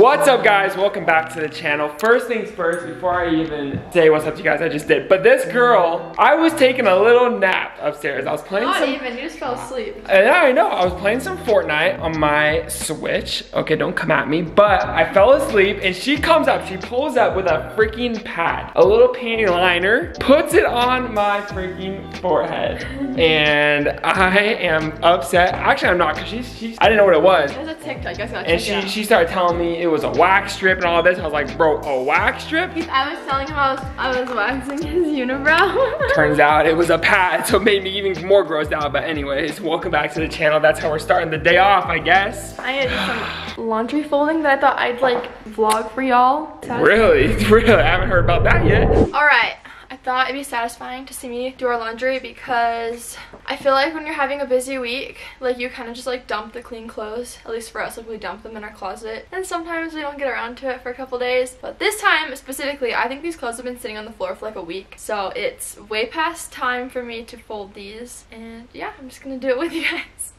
What's up guys? Welcome back to the channel. First things first, before I even say what's up to you guys, I just did. But this girl, I was taking a little nap upstairs. I was playing Not some- even, you just fell asleep. Uh, and I know, I was playing some Fortnite on my Switch. Okay, don't come at me. But I fell asleep and she comes up, she pulls up with a freaking pad, a little panty liner, puts it on my freaking forehead. And I am upset. Actually, I'm not, because she's, she's, I didn't know what it was. It was a TikTok, you guys gotta And she, she started telling me it was a wax strip and all this. I was like, bro, a wax strip? I was telling him I was, I was waxing his unibrow. Turns out it was a pad, so it made me even more grossed out. But anyways, welcome back to the channel. That's how we're starting the day off, I guess. I had some laundry folding that I thought I'd like vlog for y'all. Really? Really? I haven't heard about that yet. Alright, I thought it'd be satisfying to see me do our laundry because I feel like when you're having a busy week, like you kind of just like dump the clean clothes. At least for us, like we dump them in our closet. And sometimes we don't get around to it for a couple days. But this time specifically, I think these clothes have been sitting on the floor for like a week. So it's way past time for me to fold these. And yeah, I'm just gonna do it with you guys.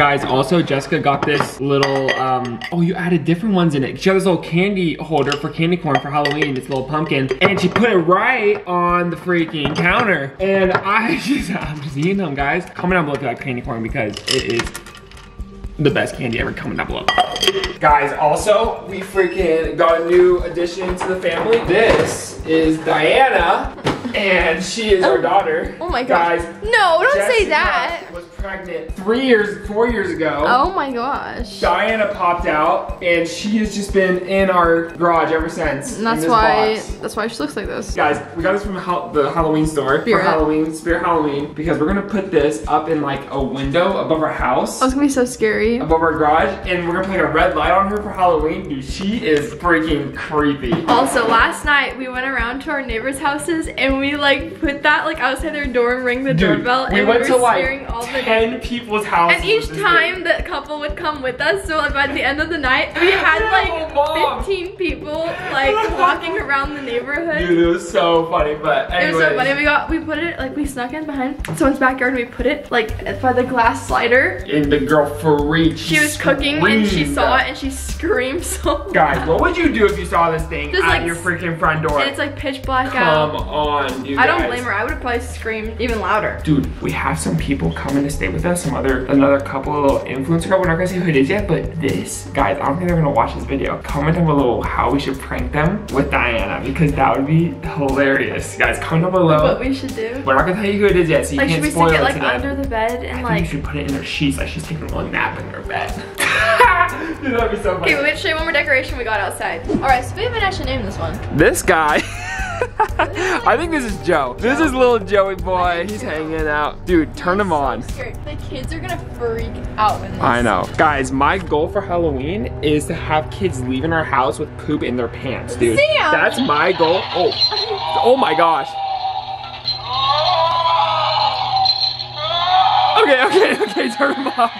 Guys, also Jessica got this little, um, oh, you added different ones in it. She got this little candy holder for candy corn for Halloween, this little pumpkin, and she put it right on the freaking counter. And I just, I'm just eating them, guys. Comment down below if you like candy corn because it is the best candy ever. Comment down below. Guys, also, we freaking got a new addition to the family. This is Diana, and she is our oh. daughter. Oh my gosh. Guys, No, don't say Jessica that. was pregnant three years, four years ago. Oh my gosh. Diana popped out, and she has just been in our garage ever since. And that's why box. that's why she looks like this. Guys, we got this from the Halloween store Spirit. for Halloween, Spirit Halloween, because we're gonna put this up in like a window above our house, Oh, it's gonna be so scary. above our garage, and we're gonna put like a red light on her for Halloween. Dude, she is freaking creepy. Also, last night we went around to our neighbors' houses and we like put that like outside their door and ring the Dude, doorbell we and went we to were like scaring all the 10 people's houses. And each time the couple would come with us, so like, by the end of the night, we had like Mom. 15 people like walking around the neighborhood. Dude, it was so funny, but It was so funny. We got we put it like we snuck in behind someone's backyard. and We put it like by the glass slider. And the girl freaked. She was cooking and she saw it and she screamed so. Guys, what would you do if you saw this thing Just, at like, your freaking front door? And it's like pitch black Come out. on, you I don't blame her. I would have probably screamed even louder. Dude, we have some people coming to stay with us, some other, another couple of little influencer couple. We're not gonna say who it is yet, but this, guys, I don't think they're gonna watch this video. Comment down below how we should prank them with Diana, because that would be hilarious. Guys, comment down below. What we should do? We're not gonna tell you who it is yet, so you Like should can't we spoil stick it it like to them. under the bed and I think like you should put it in her sheets like she's taking a little nap in her bed. Dude, that'd be so funny. Okay, we have to show you one more decoration we got outside. Alright, so we haven't actually named this one. This guy. I think this is Joe. This is little Joey boy. He's hanging out. Dude, turn him on. The kids are gonna freak out. I know. Guys, my goal for Halloween is to have kids leaving our house with poop in their pants, dude. Sam! That's my goal. Oh. Oh my gosh. Okay, okay, okay, turn him off.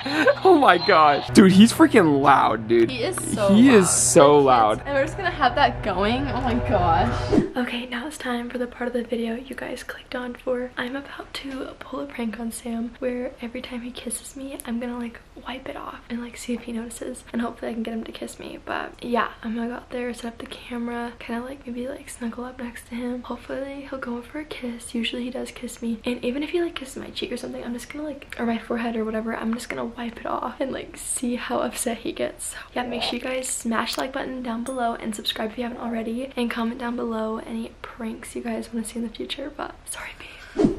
Oh my gosh. Dude, he's freaking loud, dude. He is so He loud. is so loud. And we're just gonna have that going. Oh my gosh. Okay, now it's time for the part of the video you guys clicked on for. I'm about to pull a prank on Sam where every time he kisses me, I'm gonna like wipe it off and like see if he notices and hopefully I can get him to kiss me. But yeah, I'm gonna go out there, set up the camera, kind of like maybe like snuggle up next to him. Hopefully he'll go in for a kiss. Usually he does kiss me. And even if he like kisses my cheek or something, I'm just gonna like, or my forehead or whatever, I'm just gonna wipe it off and like see how upset he gets. So yeah, make sure you guys smash the like button down below and subscribe if you haven't already and comment down below any pranks you guys want to see in the future. But sorry, babe.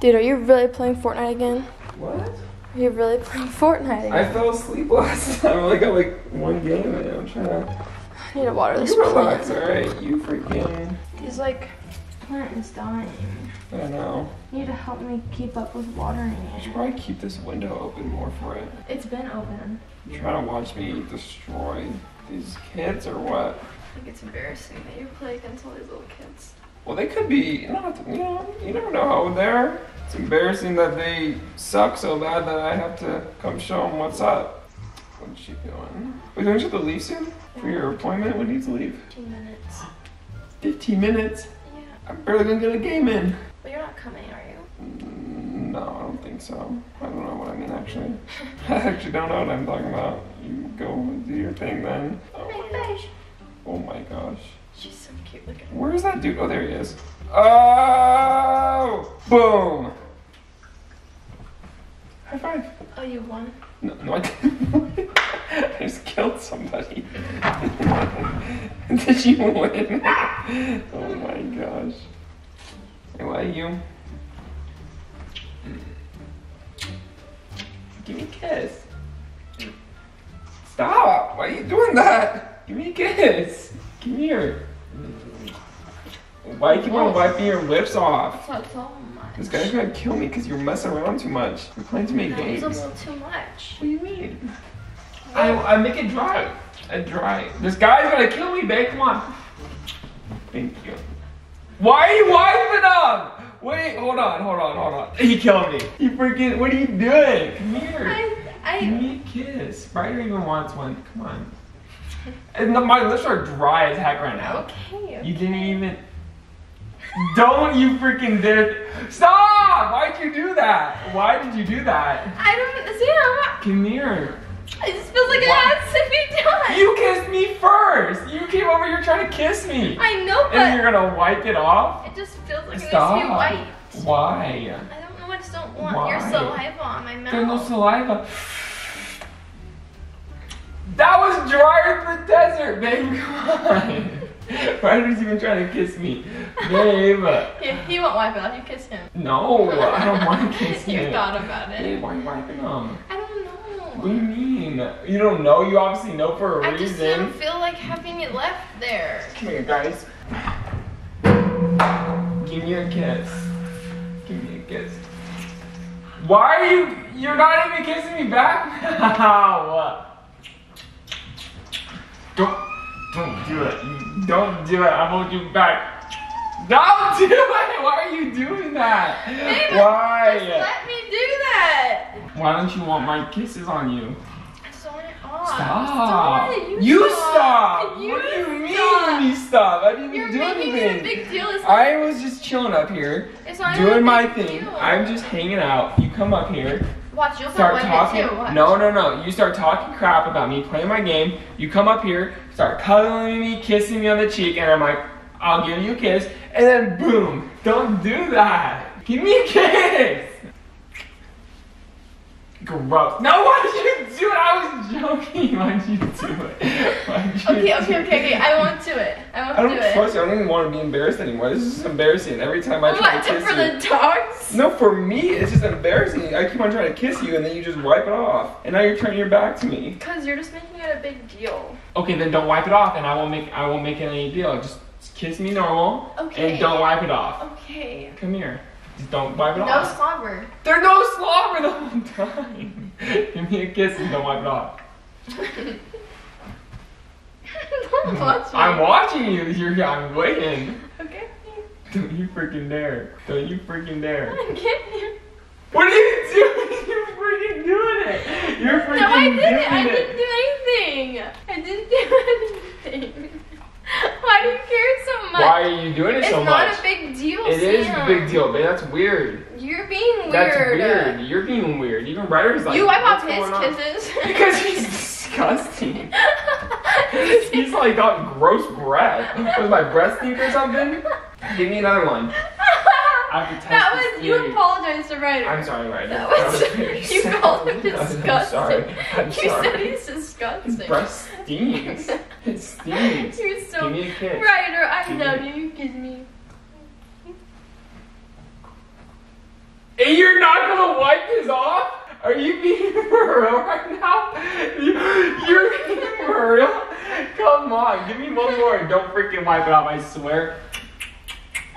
Dude, are you really playing Fortnite again? What? Are you really playing Fortnite again? I fell asleep last time. I only got like one game in. I'm trying to I need to water this relax. plant. All right, you freaking. These like plant is dying. I know. You need to help me keep up with watering I should probably keep this window open more for it. It's been open. You're trying to watch me destroy these kids or what? I think it's embarrassing that you play against all these little kids. Well, they could be not. You know, you never know how they're. It's embarrassing that they suck so bad that I have to come show them what's up. What's she doing? Wait, don't you have to leave soon for your appointment? When do you to leave? 15 minutes. 15 minutes. I'm barely gonna get a game in. But you're not coming, are you? Mm, No, I don't think so. I don't know what I mean actually. I actually don't know what I'm talking about. You go and do your thing then. Oh my gosh. Oh my gosh. She's so cute. Look at her. Where's that dude? Oh, there he is. Oh! Boom! High five. Oh, you won? No, no, I didn't. I just killed somebody. Did you win? Oh my gosh. Hey, why you? Give me a kiss. Stop! Why are you doing that? Give me a kiss. Come here. Why do you keep on wiping your lips off? That's so much. This guy's gonna kill me because you're messing around too much. You're playing too many games. a What little too much. What do you mean? I, I make it dry. I dry. This guy's gonna kill me, babe. Come on. Thank you. Why are you wiping up? Wait, hold on, hold on, hold on. He killed me. You freaking, what are you doing? Come here. I, Give I, me a kiss. Ryder even wants one. Come on. And my lips are dry as heck right now. okay. You didn't even. Don't you freaking dare! Stop! Why'd you do that? Why did you do that? I don't, Sam, Come here. It just feels like it has to be done. You kissed me first. You came over here trying to kiss me, I know, but and you're gonna wipe it off. it just feels like Stop. it needs to be wiped. Why? I don't know, I just don't want your Why? saliva on my mouth. There's no saliva. That was drier than the desert, babe. Come on. Ryder's even trying to kiss me, babe. He, he won't wipe it off, you kiss him. No, I don't want to kiss you him. thought about it. Babe, why are you wiping him? I don't What do you mean? You don't know? You obviously know for a I reason. I just don't feel like having it left there. Come here, guys. Give me a kiss. Give me a kiss. Why are you? You're not even kissing me back now. Don't, don't do it. You don't do it. I hold you back. Don't do it. Why are you doing that? Why? Just let me do that. Why don't you want my kisses on you? I just want it off. Stop. It. You stop. You what do you mean stop. me stop? I didn't even You're do anything. it a big deal. It's, I was just chilling up here, not doing my thing. deal. I'm just hanging out. You come up here, Watch, you'll start talking. too. No, no, no. You start talking crap about me, playing my game. You come up here, start cuddling me, kissing me on the cheek, and I'm like, I'll give you a kiss, and then boom. Don't do that. Give me a kiss. Gross. No, why did you do it? I was joking. Why did you do it? Why'd you Okay, do okay, okay, okay. I won't do it. I won't I do don't it. you. I don't even want to be embarrassed anymore. This is embarrassing. Every time I try What? to kiss For you. For the dogs? No, for me, it's just embarrassing. I keep on trying to kiss you, and then you just wipe it off, and now you're turning your back to me. Because you're just making it a big deal. Okay, then don't wipe it off, and I won't make I won't make it any deal. Just kiss me normal, Okay. and don't wipe it off. Okay. Come here. Just don't wipe it No off. No slobber. There's no slobber the whole time. Give me a kiss and don't wipe it off. Don't watch me. I'm watching you. You're I'm waiting. Okay. Don't you freaking dare. Don't you freaking dare. I'm kidding. What are you doing? You're freaking doing it. You're freaking No, I didn't. I didn't do anything. I didn't do anything. Why do you care so much? Why are you doing it It's so much? It's not a big deal. It is a big deal, babe. That's weird. You're being weird. That's weird. You're being weird. Even Ryder's like, you wipe off "What's his kisses. Because he's disgusting. he's like got gross breath. Was my breath stink or something? Give me another one. I have to that was you apologized to Ryder. I'm sorry, Ryder. That was, very you sad. called him I'm disgusting. sorry. I'm you sorry. said he's disgusting. breath stinks. It stinks. You're so Give me a kiss. Ryder, I Give me- love you. You kiss me. And you're not gonna wipe this off? Are you being for real right now? You- You're being for real? Come on, give me one more and don't freaking wipe it off, I swear.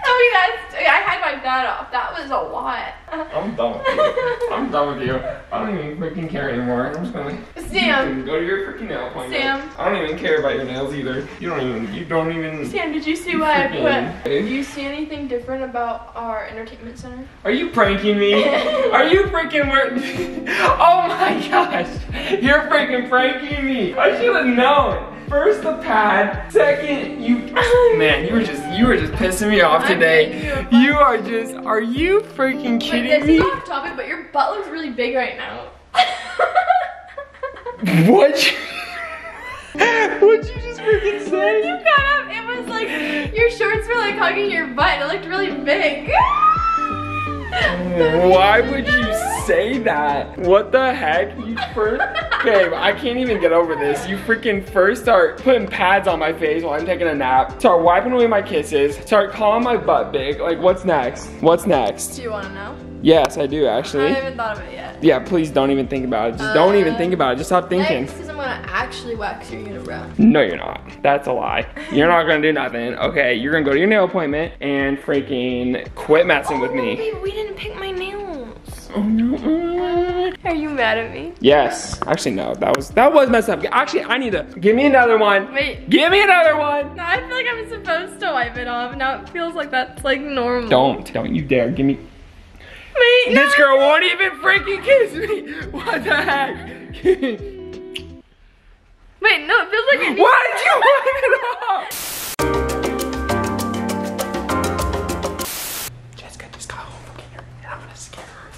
No, me that. I had my dad off. That was a lot. I'm done with you. I'm done with you. I don't even freaking care anymore. I'm just gonna Sam. go to your freaking nail appointment. Sam. I don't even care about your nails either. You don't even. You don't even. Sam, did you see what I put? Do you see anything different about our entertainment center? Are you pranking me? Are you freaking Oh my gosh. You're freaking pranking me. I should have known. First the pad, second you Man, you were just you were just pissing me off today. you. You are just are you freaking Wait, kidding this me? is off topic, but your butt looks really big right now. What? What'd you just freaking you got up. It was like your shorts were like hugging your butt. It looked really big. Why would you say that? What the heck? You first, babe, I can't even get over this. You freaking first start putting pads on my face while I'm taking a nap. Start wiping away my kisses. Start calling my butt big. Like, what's next? What's next? Do you want to know? Yes, I do actually. I haven't thought of it yet. Yeah, please don't even think about it. Just don't even Uh, think about it. Just stop thinking. Is I'm gonna actually wax your unibrow. No, you're not. That's a lie. You're not gonna do nothing. Okay, you're gonna go to your nail appointment and freaking quit messing with Oh, me. babe, we didn't pick my nails. Oh no. Are you mad at me? Yes. Actually, no. That was that was messed up. Actually, I need to give me another one. Wait. Give me another one. No, I feel like I'm supposed to wipe it off. Now it feels like that's like normal. Don't. Don't you dare. Give me. Wait, no. This girl won't even freaking kiss me. What the heck? Wait, no, it feels like I need Why did you wipe it off? Jessica just got home from dinner and I'm gonna scare her.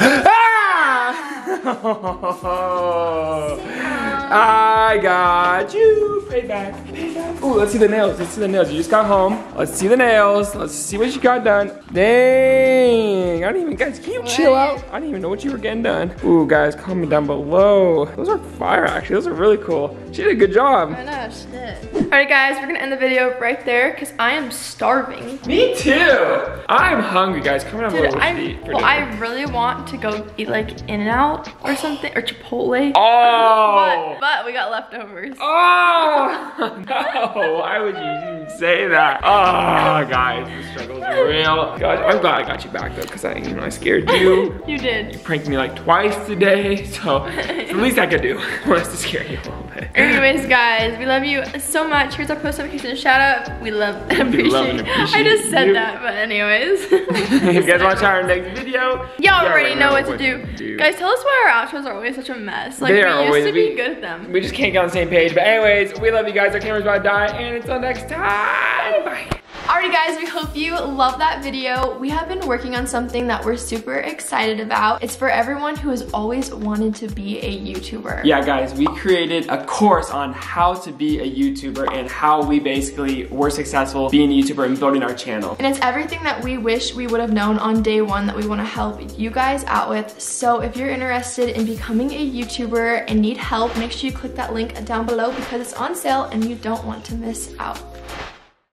Ah! I got you. Payback. Payback. Ooh, let's see the nails. Let's see the nails. You just got home. Let's see the nails. Let's see what you got done. Dang. I don't even, guys, can you chill out? I didn't even know what you were getting done. Ooh, guys, comment down below. Those are fire, actually. Those are really cool. She did a good job. I know, shit. Alright guys, we're gonna end the video right there because I am starving. Me too. I'm hungry, guys. Comment down Dude, I, well, I really want to go eat like In-N-Out or something, or Chipotle. Oh. But, but we got leftovers. Oh no! Why would you even say that? Oh, guys, the struggle's real. Guys, I'm glad I got you back though, because I, you know, I scared you. You did. You pranked me like twice today, so it's the least I could do was to scare you a little bit. Anyways, guys, we love you so much. Here's our post notification shout out. We love and appreciate. love and I just said you. that, but anyways. if you guys try our next video, Y'all already know what to do. Guys, tell us why our outros are always such a mess. Like They we used always- to be we- good at them. We just can't get on the same page. But anyways, we love you guys. Our camera's about to die, and until next time, bye. Alrighty guys, we hope you love that video. We have been working on something that we're super excited about. It's for everyone who has always wanted to be a YouTuber. Yeah, guys, we created a course on how to be a YouTuber and how we basically were successful being a YouTuber and building our channel. And it's everything that we wish we would have known on day one that we want to help you guys out with. So if you're interested in becoming a YouTuber and need help, make sure you click that link down below because it's on sale and you don't want to miss out.